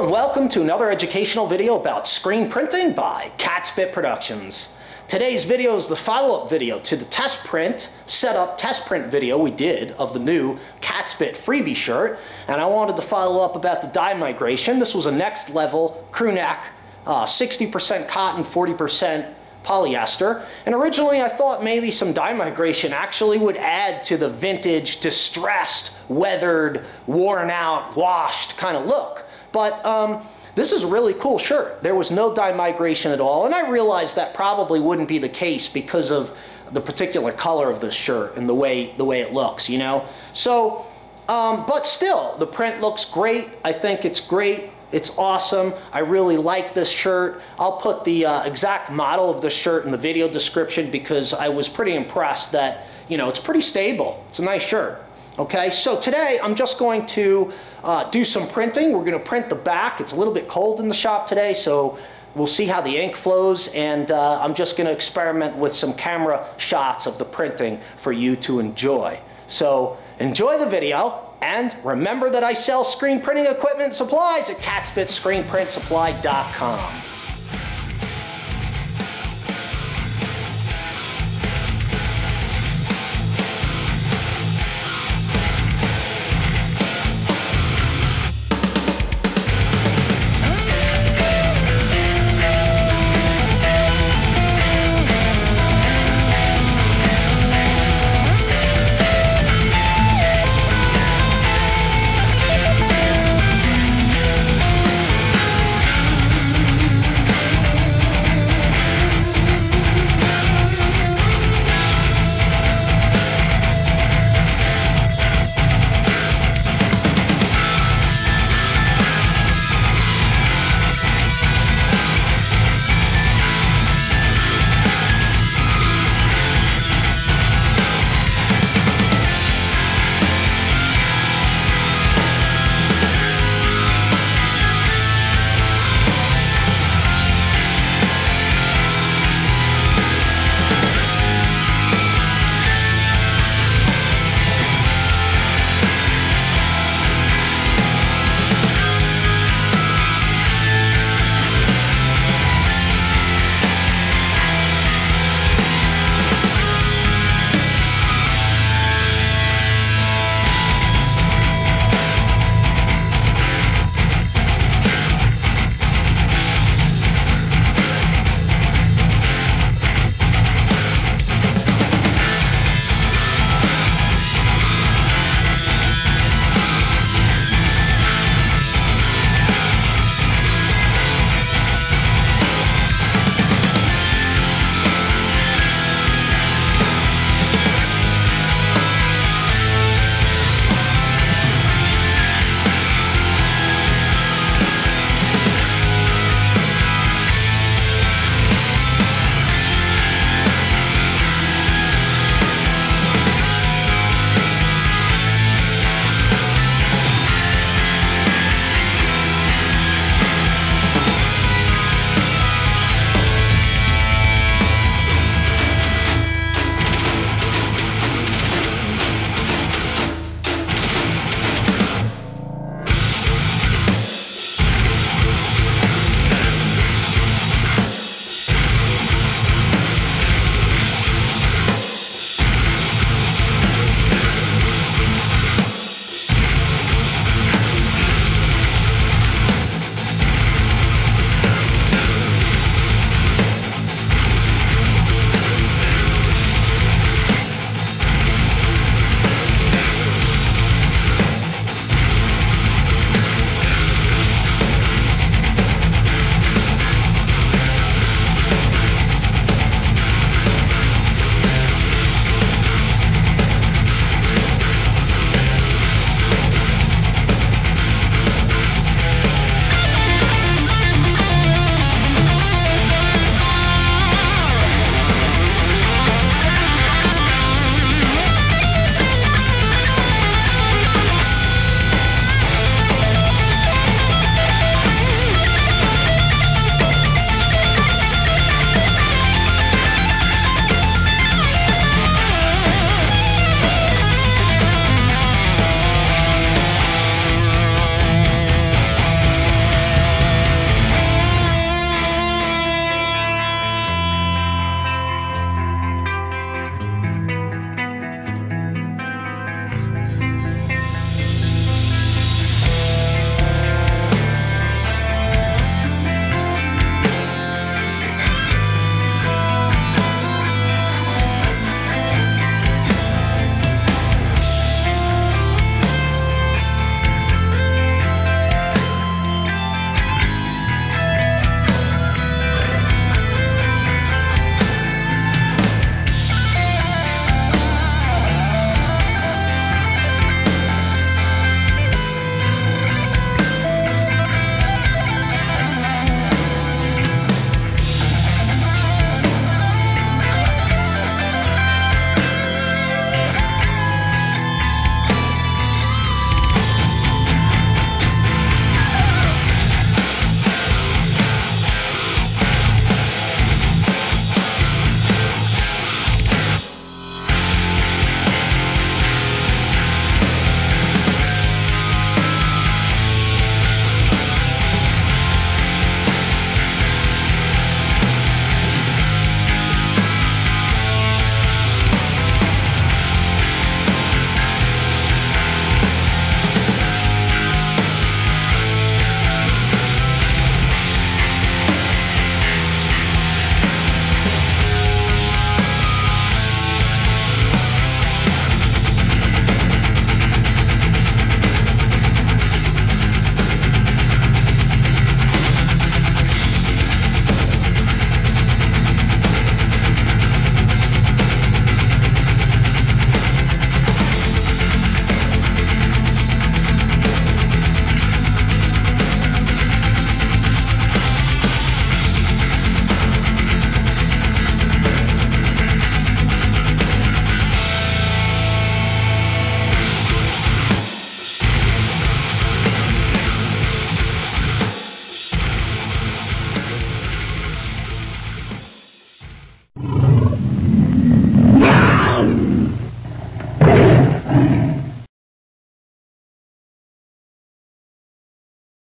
And welcome to another educational video about screen printing by Catspit Productions. Today's video is the follow-up video to the test print, setup test print video we did of the new Catspit freebie shirt. And I wanted to follow up about the dye migration. This was a next level crew neck, 60% uh, cotton, 40% polyester. And originally I thought maybe some dye migration actually would add to the vintage, distressed, weathered, worn out, washed kind of look. But um, this is a really cool shirt. There was no dye migration at all, and I realized that probably wouldn't be the case because of the particular color of this shirt and the way the way it looks, you know. So, um, but still, the print looks great. I think it's great. It's awesome. I really like this shirt. I'll put the uh, exact model of the shirt in the video description because I was pretty impressed that, you know, it's pretty stable. It's a nice shirt. Okay, so today I'm just going to uh, do some printing. We're going to print the back. It's a little bit cold in the shop today, so we'll see how the ink flows, and uh, I'm just going to experiment with some camera shots of the printing for you to enjoy. So enjoy the video, and remember that I sell screen printing equipment supplies at catspitscreenprintsupply.com.